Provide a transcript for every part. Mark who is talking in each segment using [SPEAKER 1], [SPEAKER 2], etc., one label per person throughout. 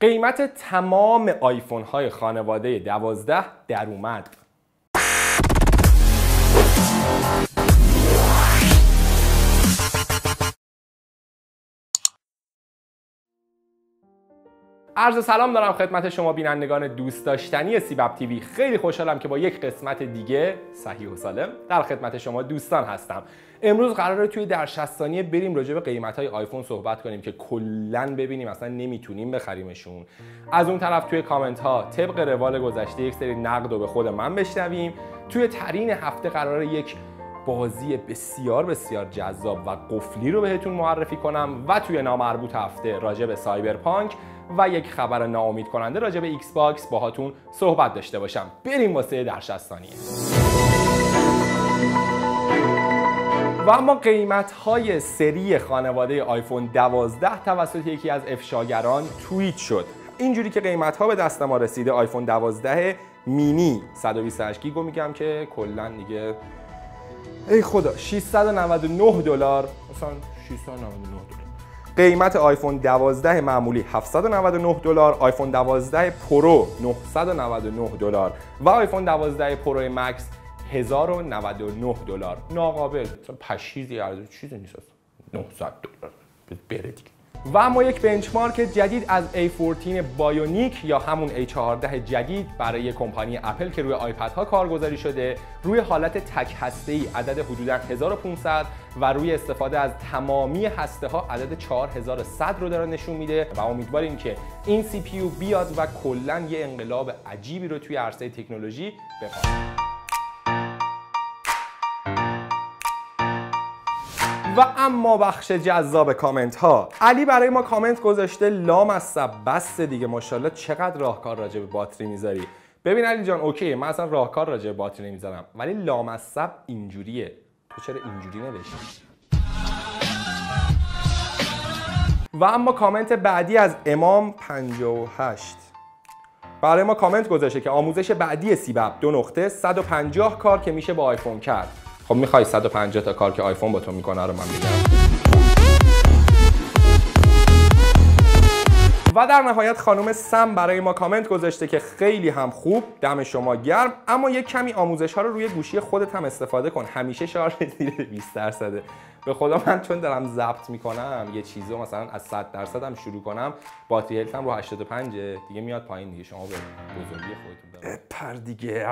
[SPEAKER 1] قیمت تمام آیفون های خانواده 12 در اومد. عرض سلام دارم خدمت شما بینندگان دوست داشتنی سیبب تیوی. خیلی خوشحالم که با یک قسمت دیگه صحیح و سالم در خدمت شما دوستان هستم. امروز قراره توی در 60 ثانیه بریم راجع به قیمت های آیفون صحبت کنیم که کلا ببینیم اصلا نمی‌تونیم بخریمشون. از اون طرف توی کامنت ها طبق روال گذشته یک سری نقد رو به خود من بشنویم. توی ترین هفته قراره یک بازی بسیار بسیار جذاب و قفلی رو بهتون معرفی کنم و توی نامربوط هفته راجع به سایبرپانک و یک خبر ناامید کننده راجع به ایکس باکس باهاتون صحبت داشته باشم. بریم واسه در 60 ثانیه و اما قیمت های سری خانواده آیفون 12 توسط یکی از افشاگران توییت شد. اینجوری که قیمت ها به دست ما رسیده آیفون 12 مینی 128 گیگو میگم که کلا دیگه ای خدا 699 دلار. مثلا 699 دلار. قیمت آیفون 12 معمولی 799 دلار آیفون 12 پرو 999 دلار و آیفون 12 پرو مکس 1099 دلار. ناقابل. پشیزی از چیزی نیست. 900 دلار. بره دیگه. و اما یک بنچمارک جدید از A14 بایونیک یا همون A14 جدید برای کمپانی اپل که روی آیپد ها کارگزاری شده روی حالت تک هسته ای عدد حدودا 1500 و روی استفاده از تمامی هسته ها عدد 4100 رو داره نشون میده و امیدواریم که این CPU بیاد و کلا یه انقلاب عجیبی رو توی عرصه تکنولوژی بپاره و اما بخش جذاب کامنت ها علی برای ما کامنت گذاشته سلام بس دیگه. ماشاءالله چقدر راهکار راجع به باتری می‌ذاری. ببین علی جان OK من اصلا راهکار راجع به باتری نمی‌ذارم ولی لامصب اینجوریه. تو چرا اینجوری نوشتی؟ و اما کامنت بعدی از امام 58 برای ما کامنت گذاشته که آموزش بعدی سیب‌اپ دو نقطه 150 کار که میشه با آیفون کرد. خب می‌خوای 150 تا کار که آیفون با تو می‌کنه رو من بگم و در نهایت خانم سم برای ما کامنت گذاشته که خیلی هم خوب دم شما گرم اما یک کمی آموزش ها رو روی گوشی خودت هم استفاده کن. همیشه شارژ زیر 20 درصده. به خدا من چون دارم ضبط می‌کنم یه چیزو مثلا از 100 درصد هم شروع کنم battery health م رو 85 دیگه میاد پایین دیگه. شما به بزرگی خودتون پر دیگه.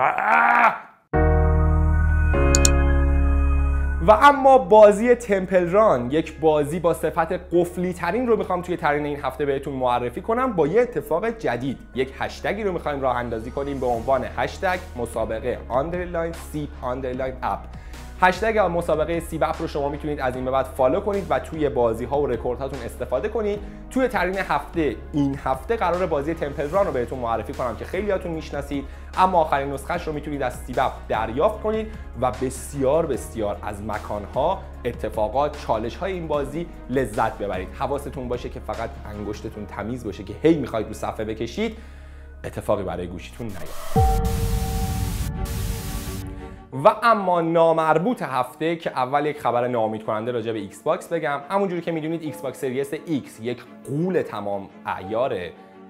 [SPEAKER 1] و اما بازی تمپل ران یک بازی با صفت قفلی ترین رو می‌خوام توی ترین این هفته بهتون معرفی کنم با یه اتفاق جدید. یک هشتگی رو می‌خوایم راه اندازی کنیم به عنوان هشتگ مسابقه underline سیب underline اپ هشتگ مسابقه سیب‌اپ رو شما می‌تونید از این به بعد follow کنید و توی بازی ها و رکورد هاتون استفاده کنید. توی ترین هفته این هفته قراره بازی تمپل ران رو بهتون معرفی کنم که خیلیاتون می‌شناسید. اما آخرین نسخهش رو می‌تونید از سیب‌اپ دریافت کنید و بسیار بسیار از مکانها اتفاقات چالش های این بازی لذت ببرید. حواستون باشه که فقط انگشتتون تمیز باشه که هی می‌خواید رو صفحه بکشید اتفاقی برای گوشیتون نیاد و اما نامربوط هفته که اول یک خبر ناامید کننده راجع به ایکس باکس بگم همونجوری که می‌دونید ایکس باکس Series X یک غول تمام عیار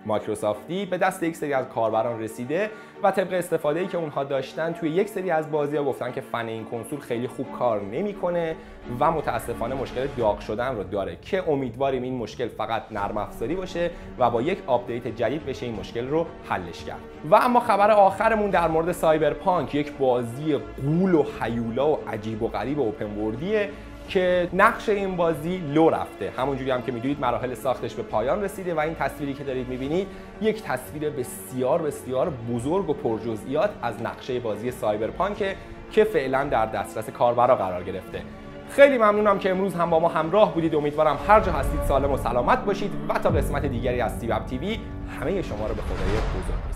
[SPEAKER 1] مایکروسافتی به دست یک سری از کاربران رسیده و طبق استفاده ای که اونها داشتن توی یک سری از بازی ها گفتن که فن این کنسول خیلی خوب کار نمی‌کنه و متاسفانه مشکل داغ شدن رو داره که امیدواریم این مشکل فقط نرم افزاری باشه و با یک آپدیت جدید بشه این مشکل رو حلش کرد. و اما خبر آخرمون در مورد سایبرپانک یک بازی غول و هیولا و عجیب و غریب و open world یه که نقشه این بازی لو رفته. همونجوری هم که می‌دونید مراحل ساختش به پایان رسیده و این تصویری که دارید می‌بینید یک تصویر بسیار بسیار بزرگ و پرجزئیات از نقشه بازی سایبرپانک که فعلا در دسترس کاربرا قرار گرفته. خیلی ممنونم که امروز هم با ما همراه بودید. امیدوارم هر جا هستید سالم و سلامت باشید و تا قسمت دیگری از سیب‌اپ تی‌وی همه شما رو به خدای بزرگ